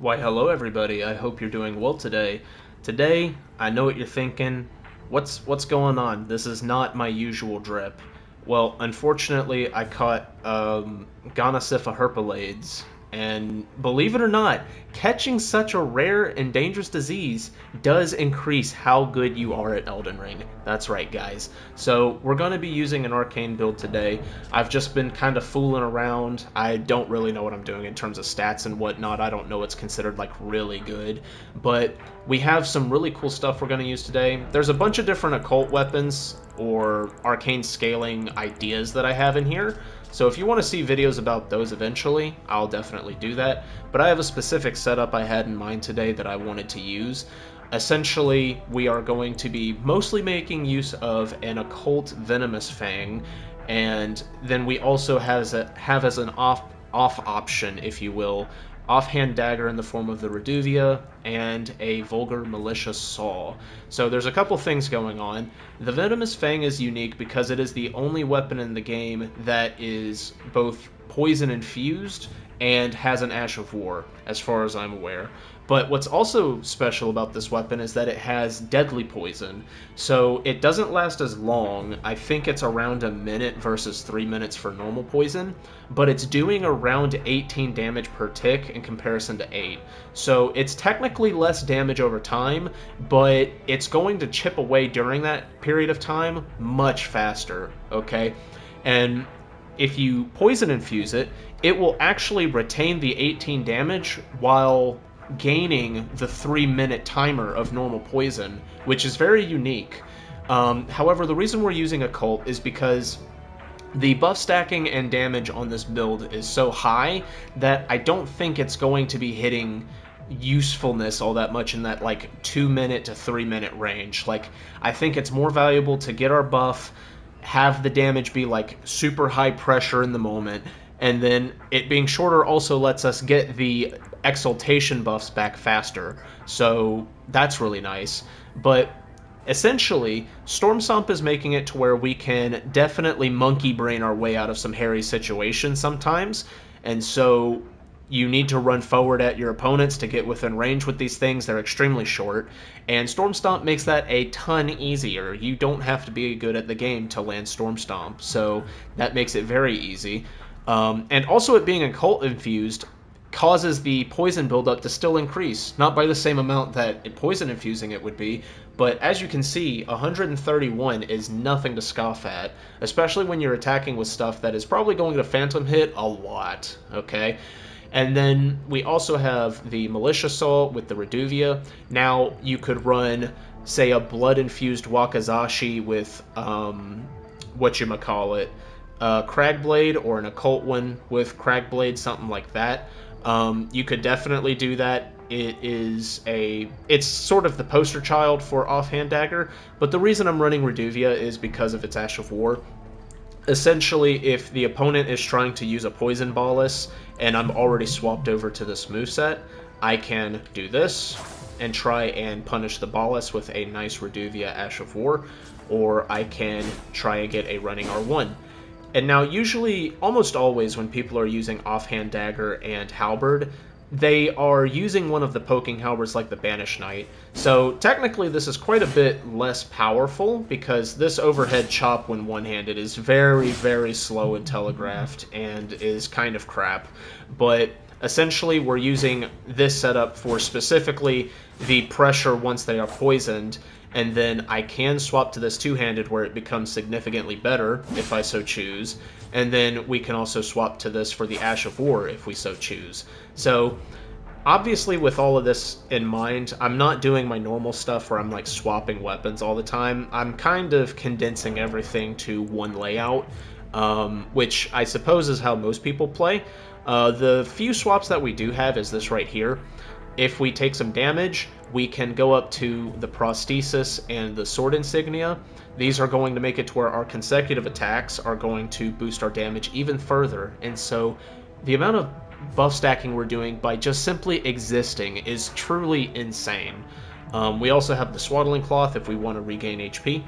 Why, hello everybody. I hope you're doing well today. Today, I know what you're thinking. What's what's going on? This is not my usual drip. Well, unfortunately, I caught um, Gonosypha herpalades, and believe it or not, catching such a rare and dangerous disease does increase how good you are at Elden Ring. That's right, guys. So, we're going to be using an arcane build today. I've just been kind of fooling around. I don't really know what I'm doing in terms of stats and whatnot. I don't know what's considered like really good. But we have some really cool stuff we're going to use today. There's a bunch of different occult weapons or arcane scaling ideas that I have in here. So if you want to see videos about those eventually, I'll definitely do that. But I have a specific setup I had in mind today that I wanted to use. Essentially, we are going to be mostly making use of an occult venomous fang, and then we also has a, have as an off off option, if you will, offhand dagger in the form of the Reduvia, and a vulgar Militia Saw. So there's a couple things going on. The Venomous Fang is unique because it is the only weapon in the game that is both poison infused and has an Ash of War, as far as I'm aware. But what's also special about this weapon is that it has deadly poison. So it doesn't last as long. I think it's around a minute versus three minutes for normal poison. But it's doing around 18 damage per tick in comparison to 8. So it's technically less damage over time, but it's going to chip away during that period of time much faster, okay? And if you poison infuse it, it will actually retain the 18 damage while gaining the three minute timer of normal poison, which is very unique. Um, however, the reason we're using occult is because the buff stacking and damage on this build is so high that I don't think it's going to be hitting usefulness all that much in that like two minute to three minute range. Like, I think it's more valuable to get our buff, have the damage be like super high pressure in the moment, and then it being shorter also lets us get the exultation buffs back faster. So that's really nice. But essentially, Storm Stomp is making it to where we can definitely monkey brain our way out of some hairy situations sometimes. And so you need to run forward at your opponents to get within range with these things. They're extremely short. And Storm Stomp makes that a ton easier. You don't have to be good at the game to land Storm Stomp. So that makes it very easy. Um, and also, it being occult infused causes the poison buildup to still increase, not by the same amount that poison infusing it would be, but as you can see, 131 is nothing to scoff at, especially when you're attacking with stuff that is probably going to phantom hit a lot, okay? And then we also have the Militia Assault with the Reduvia. Now you could run, say, a blood infused Wakizashi with um, what you call it, uh, Cragblade or an occult one with Cragblade, something like that. Um, you could definitely do that. It is a it's sort of the poster child for offhand dagger, but the reason I'm running Reduvia is because of its Ash of War. Essentially, if the opponent is trying to use a poison bolus and I'm already swapped over to this moveset, I can do this and try and punish the bolus with a nice Reduvia Ash of War, or I can try and get a running R1. And now, usually, almost always, when people are using offhand dagger and halberd, they are using one of the poking halberds like the Banish Knight. So technically this is quite a bit less powerful because this overhead chop when one-handed is very, very slow and telegraphed and is kind of crap. But essentially we're using this setup for specifically the pressure once they are poisoned and then I can swap to this two-handed where it becomes significantly better if I so choose, and then we can also swap to this for the Ash of War if we so choose. So obviously with all of this in mind, I'm not doing my normal stuff where I'm like swapping weapons all the time. I'm kind of condensing everything to one layout, um, which I suppose is how most people play. Uh, the few swaps that we do have is this right here. If we take some damage, we can go up to the prosthesis and the sword insignia. These are going to make it to where our consecutive attacks are going to boost our damage even further. And so the amount of buff stacking we're doing by just simply existing is truly insane. Um, we also have the swaddling cloth if we want to regain HP.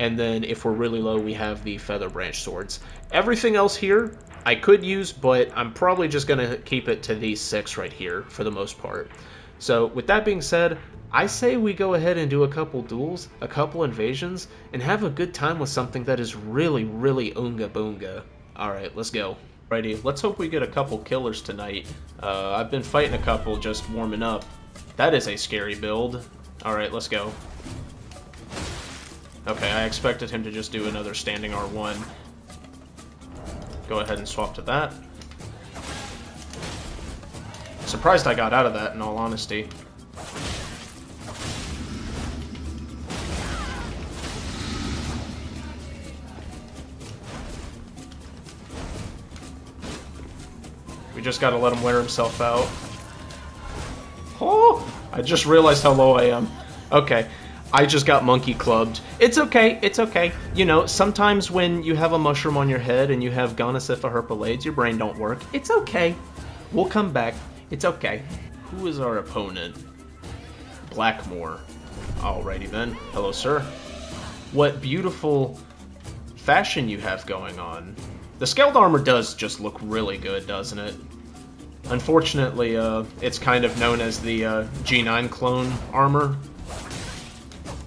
And then if we're really low, we have the feather branch swords. Everything else here I could use, but I'm probably just going to keep it to these six right here for the most part. So with that being said, I say we go ahead and do a couple duels, a couple invasions, and have a good time with something that is really, really unga boonga. Alright, let's go. Righty, let's hope we get a couple killers tonight. Uh, I've been fighting a couple just warming up. That is a scary build. Alright, let's go. Okay, I expected him to just do another standing R1. Go ahead and swap to that. Surprised I got out of that, in all honesty. We just gotta let him wear himself out. Oh! I just realized how low I am. Okay. I just got monkey clubbed. It's okay, it's okay. You know, sometimes when you have a mushroom on your head and you have herpulades, your brain don't work. It's okay. We'll come back. It's okay. Who is our opponent? Blackmore. Alrighty then. Hello, sir. What beautiful fashion you have going on. The scaled armor does just look really good, doesn't it? Unfortunately, uh, it's kind of known as the uh, G9 clone armor.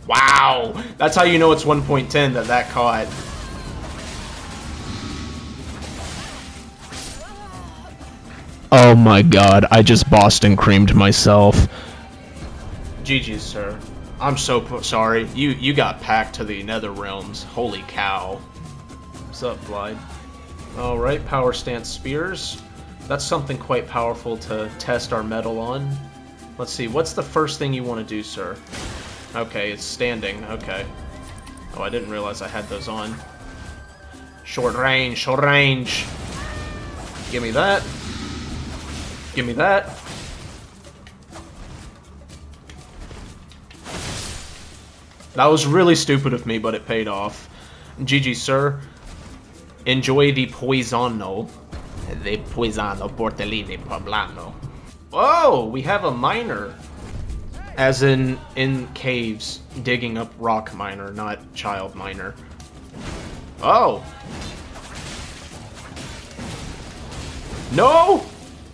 Wow! That's how you know it's 1.10 that that caught. Oh my god, I just Boston creamed myself. GG's, sir. I'm so sorry. You you got packed to the nether realms. Holy cow. What's up, Glide? Alright, power stance spears. That's something quite powerful to test our metal on. Let's see, what's the first thing you want to do, sir? Okay, it's standing. Okay. Oh, I didn't realize I had those on. Short range, short range. Give me that. Give me that. That was really stupid of me, but it paid off. GG, sir. Enjoy the poisono. The poisono portellini poblano. Oh, we have a miner. As in, in caves, digging up rock miner, not child miner. Oh! No!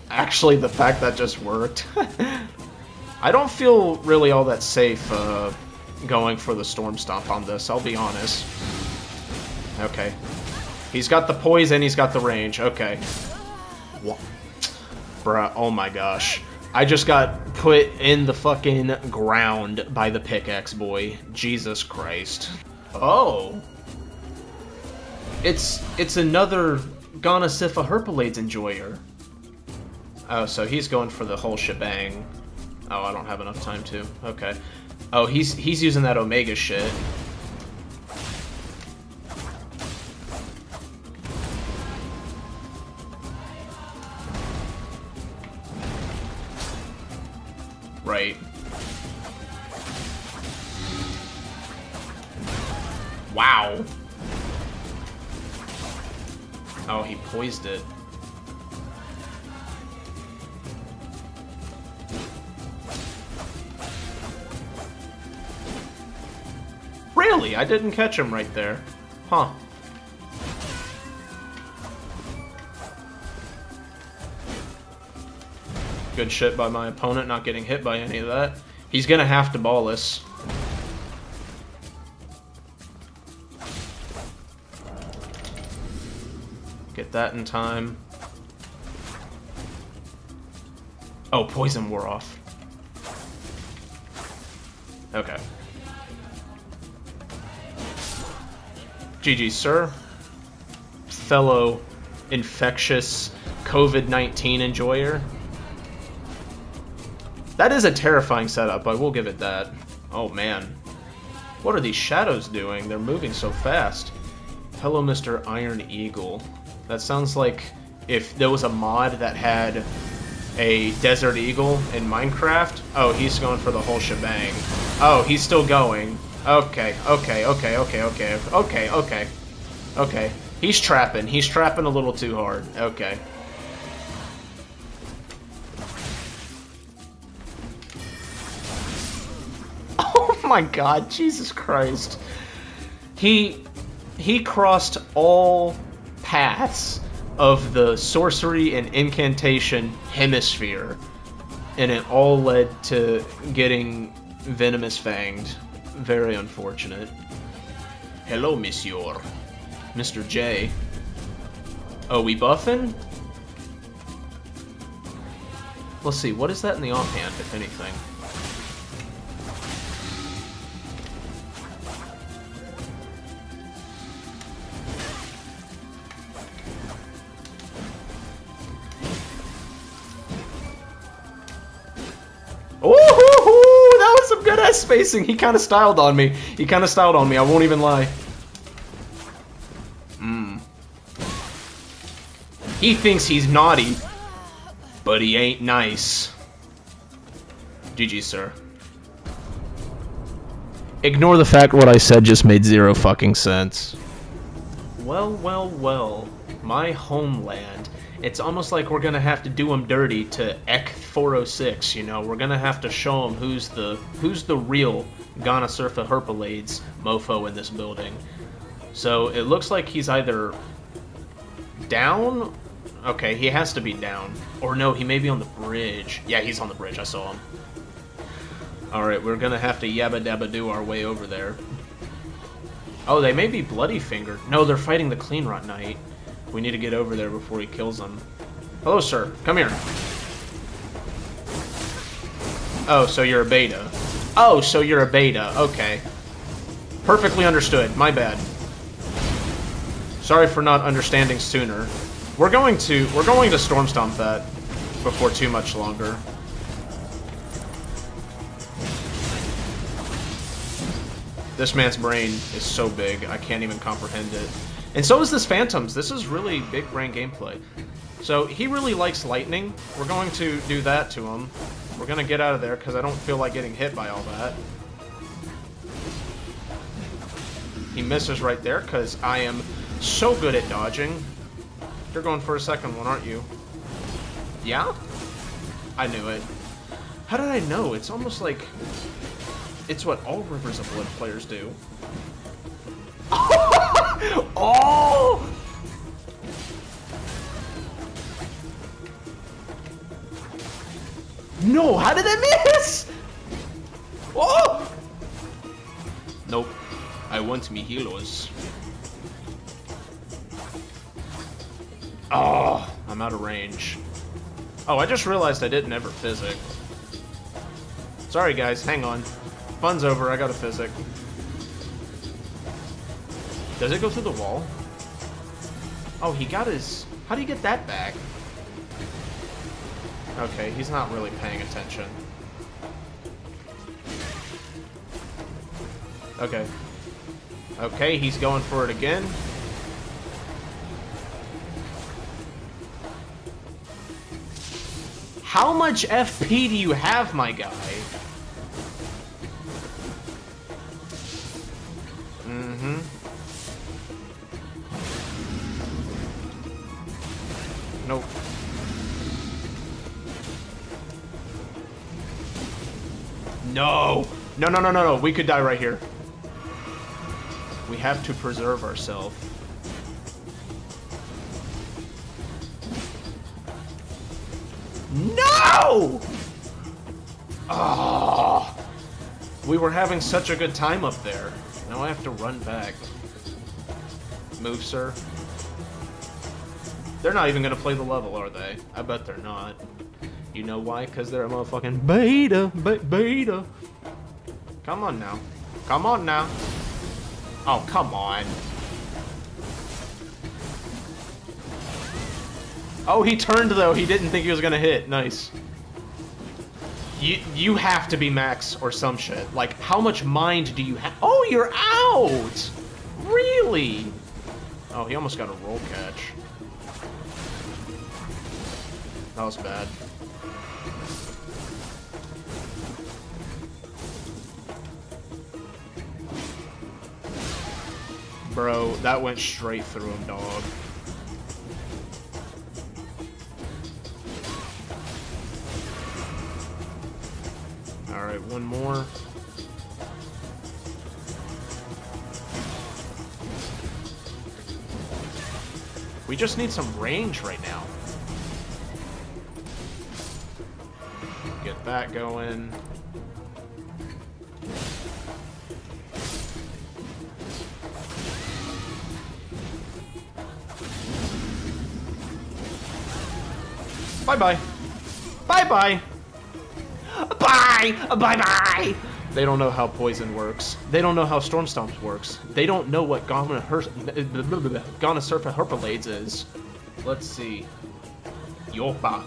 Actually, the fact that just worked. I don't feel really all that safe uh, going for the Storm Stomp on this, I'll be honest. Okay. He's got the poison, he's got the range. Okay. What? Bruh, oh my gosh. I just got put in the fucking ground by the pickaxe boy. Jesus Christ. Oh. It's it's another Gonosypha herpulades enjoyer. Oh, so he's going for the whole shebang. Oh, I don't have enough time to. Okay. Oh, he's he's using that Omega shit. Catch him right there. Huh. Good shit by my opponent, not getting hit by any of that. He's gonna have to ball us. Get that in time. Oh, poison wore off. Okay. GG, sir. Fellow infectious COVID-19 enjoyer. That is a terrifying setup, I will give it that. Oh man. What are these shadows doing? They're moving so fast. Hello, Mr. Iron Eagle. That sounds like if there was a mod that had a Desert Eagle in Minecraft. Oh, he's going for the whole shebang. Oh, he's still going. Okay, okay, okay, okay, okay, okay, okay. Okay. He's trapping. He's trapping a little too hard. Okay. Oh my god, Jesus Christ. He he crossed all paths of the sorcery and incantation hemisphere, and it all led to getting venomous fanged. Very unfortunate. Hello, Monsieur. Mr. J. Oh, we buffing? Let's see, what is that in the offhand, if anything? Spacing. He kind of styled on me. He kind of styled on me. I won't even lie. Mmm. He thinks he's naughty, but he ain't nice. GG, sir. Ignore the fact what I said just made zero fucking sense. Well, well, well. My homeland. It's almost like we're gonna have to do him dirty to Ek 406. You know, we're gonna have to show him who's the who's the real Ghana Surfa Herpalades mofo in this building. So it looks like he's either down. Okay, he has to be down. Or no, he may be on the bridge. Yeah, he's on the bridge. I saw him. Alright, we're gonna have to yabba dabba do our way over there. Oh, they may be bloody fingered. No, they're fighting the Clean Cleanrot Knight. We need to get over there before he kills them. Hello, sir. Come here. Oh, so you're a beta. Oh, so you're a beta. Okay. Perfectly understood. My bad. Sorry for not understanding sooner. We're going to we're going to storm stomp that before too much longer. This man's brain is so big, I can't even comprehend it. And so is this Phantoms. This is really big brain gameplay. So he really likes lightning. We're going to do that to him. We're going to get out of there because I don't feel like getting hit by all that. He misses right there because I am so good at dodging. You're going for a second one, aren't you? Yeah? I knew it. How did I know? It's almost like... It's what all Rivers of Blood players do. oh! No, how did I miss? Oh! Nope. I want me healers. Oh, ah, I'm out of range. Oh, I just realized I didn't ever physick. Sorry guys, hang on. Fun's over, I got a physick. Does it go through the wall? Oh, he got his... How do you get that back? Okay, he's not really paying attention. Okay. Okay, he's going for it again. How much FP do you have, my guy? No! No, no, no, no. We could die right here. We have to preserve ourselves. No! Oh, we were having such a good time up there. Now I have to run back. Move, sir. They're not even gonna play the level, are they? I bet they're not. You know why? Because they're a motherfucking beta, be beta. Come on now. Come on now. Oh, come on. Oh, he turned though. He didn't think he was gonna hit. Nice. You you have to be max or some shit. Like, how much mind do you have? Oh, you're out! Really? Oh, he almost got a roll catch. That was bad. Bro, that went straight through him, dog. Alright, one more. We just need some range right now. Get that going. Bye-bye. Bye-bye. Bye! Bye-bye! They don't know how poison works. They don't know how storm stomp works. They don't know what Gonna Surfa Herpalades is. Let's see. Yopa.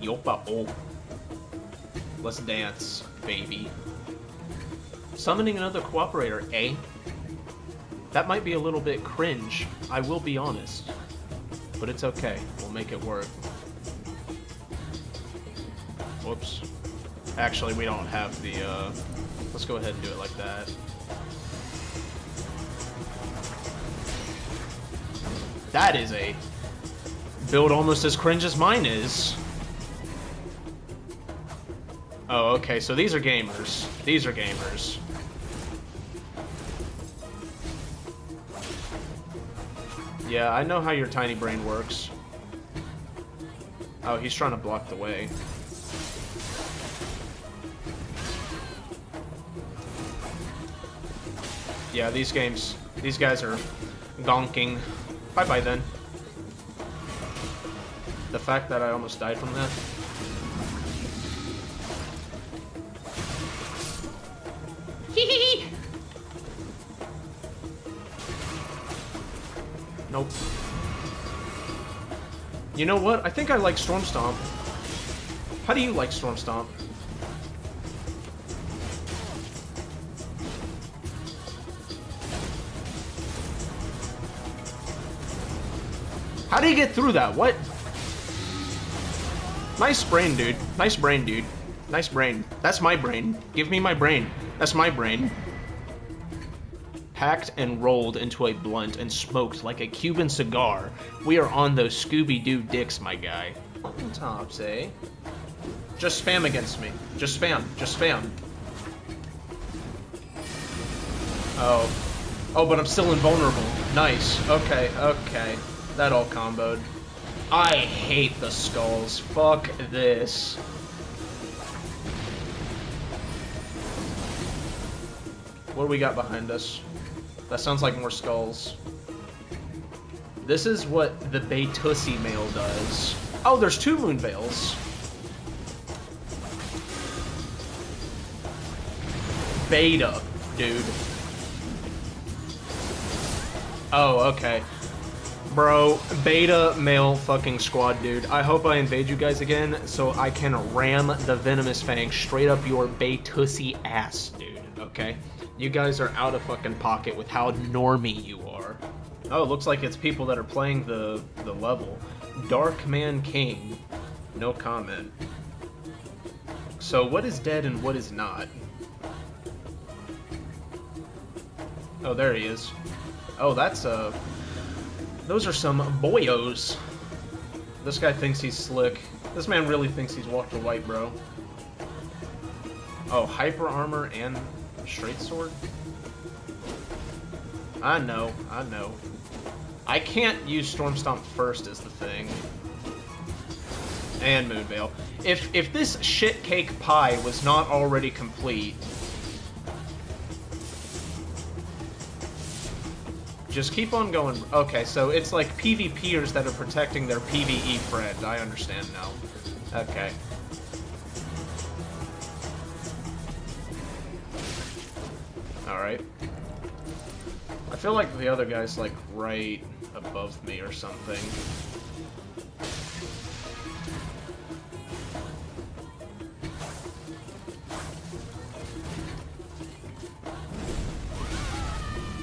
Yopa oh. Let's dance, baby. Summoning another cooperator, eh? That might be a little bit cringe, I will be honest. But it's okay, we'll make it work. Whoops. Actually, we don't have the, uh... Let's go ahead and do it like that. That is a build almost as cringe as mine is. Oh, okay, so these are gamers. These are gamers. Yeah, I know how your tiny brain works. Oh, he's trying to block the way. Yeah, these games, these guys are gonking. Bye-bye then. The fact that I almost died from that. nope. You know what? I think I like Storm Stomp. How do you like Storm Stomp? How do you get through that? What? Nice brain, dude. Nice brain, dude. Nice brain. That's my brain. Give me my brain. That's my brain. Packed and rolled into a blunt and smoked like a Cuban cigar. We are on those Scooby-Doo dicks, my guy. Tops, eh? Just spam against me. Just spam. Just spam. Oh. Oh, but I'm still invulnerable. Nice. Okay, okay. That all comboed. I hate the skulls. Fuck this. What do we got behind us? That sounds like more skulls. This is what the Beitussi male does. Oh, there's two moon veils. Beta, dude. Oh, okay. Bro, beta male fucking squad, dude. I hope I invade you guys again so I can ram the Venomous Fang straight up your Beitussi ass, dude, okay? You guys are out of fucking pocket with how normy you are. Oh, it looks like it's people that are playing the, the level. Dark Man King. No comment. So what is dead and what is not? Oh, there he is. Oh, that's a... Those are some boyos. This guy thinks he's slick. This man really thinks he's Walter White, bro. Oh, hyper armor and straight sword? I know, I know. I can't use Storm Stomp first is the thing. And Moonveil. If if this shit cake pie was not already complete, Just keep on going. Okay, so it's like PvPers that are protecting their PvE friend. I understand now. Okay. Alright. I feel like the other guy's like right above me or something.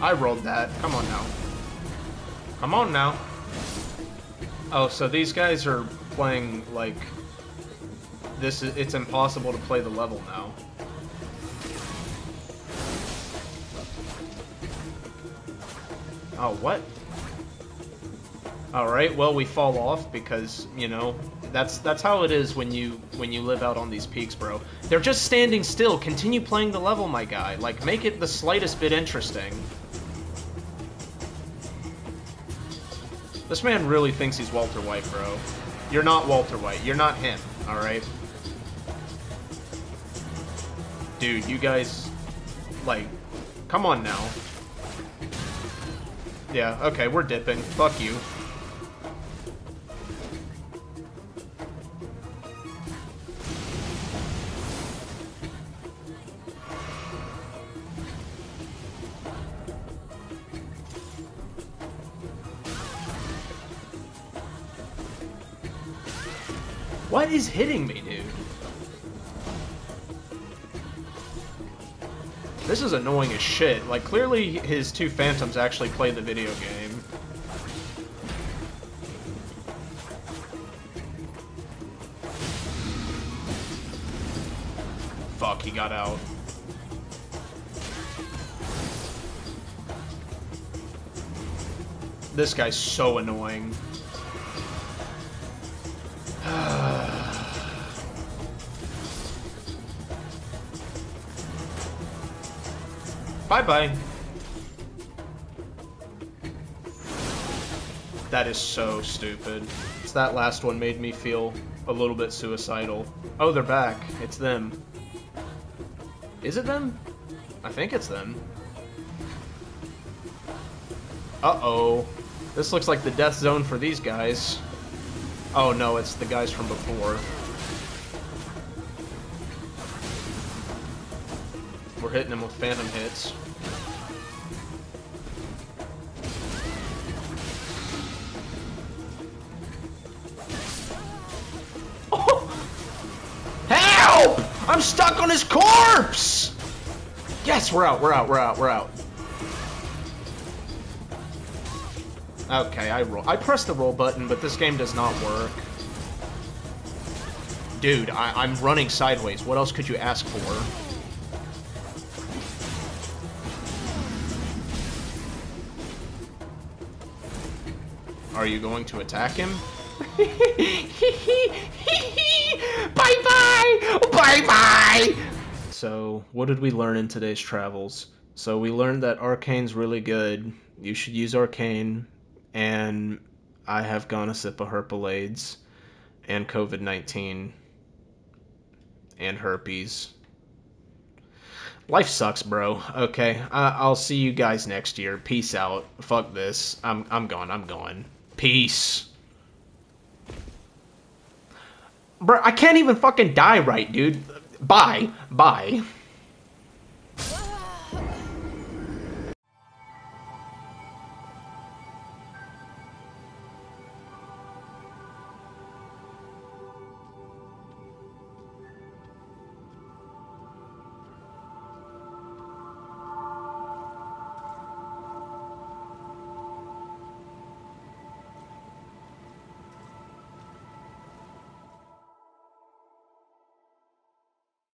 I rolled that. Come on now. Come on now. Oh, so these guys are playing, like... This is, it's impossible to play the level now. Oh, what? Alright, well we fall off because, you know, that's that's how it is when you when you live out on these peaks, bro. They're just standing still. Continue playing the level, my guy. Like, make it the slightest bit interesting. This man really thinks he's Walter White, bro. You're not Walter White. You're not him, alright? Dude, you guys... Like, come on now. Yeah, okay, we're dipping. Fuck you. What is hitting me, dude? This is annoying as shit. Like, clearly his two Phantoms actually play the video game. Fuck, he got out. This guy's so annoying. Bye-bye. That is so stupid. It's that last one made me feel a little bit suicidal. Oh, they're back. It's them. Is it them? I think it's them. Uh-oh. This looks like the death zone for these guys. Oh no, it's the guys from before. We're hitting them with phantom hits. I'm stuck on his corpse! Yes, we're out, we're out, we're out, we're out. Okay, I roll. I pressed the roll button, but this game does not work. Dude, I am running sideways. What else could you ask for? Are you going to attack him? Bye-bye! Bye-bye! So, what did we learn in today's travels? So we learned that Arcane's really good. You should use Arcane. And I have gonorrhea herpes and COVID-19 and herpes. Life sucks, bro. Okay, I- will see you guys next year. Peace out. Fuck this. I'm I'm gone. I'm gone. Peace. Bro, I can't even fucking die right, dude. Bye. Bye.